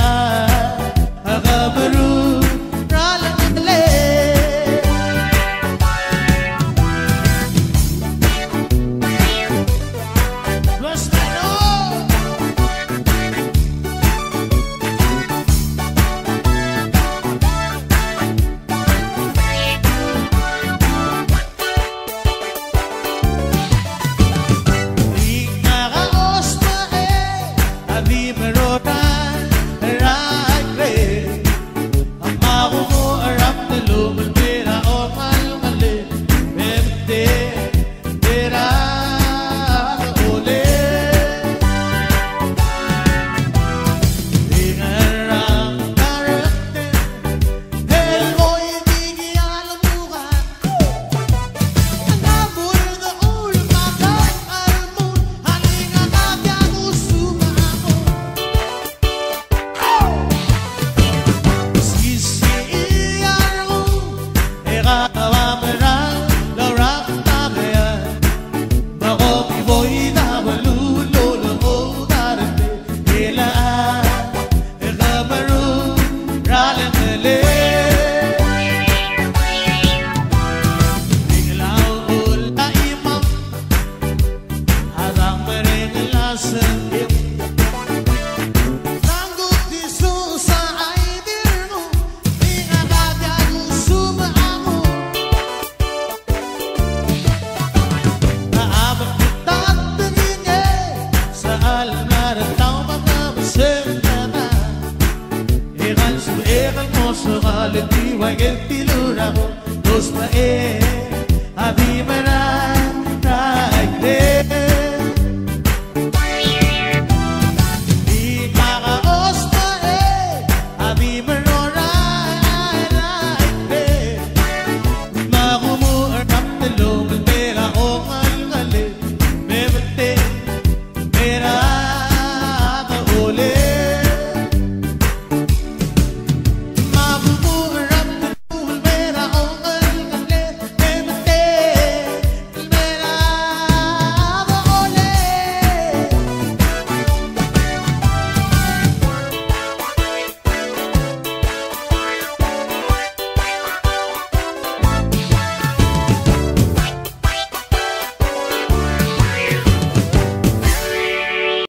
I sœur là-bas Et rassou et sera le divin et pilou d'amour Tous pas et à vivre là-bas